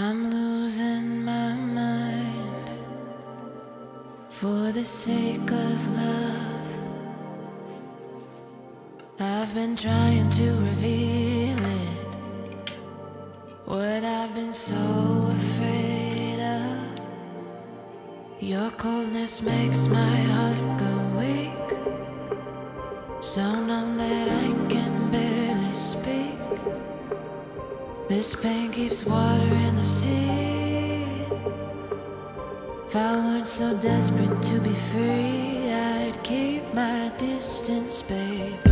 I'm losing my mind for the sake of love. I've been trying to reveal it, what I've been so afraid of. Your coldness makes my heart This pain keeps water in the sea. If I weren't so desperate to be free, I'd keep my distance, babe.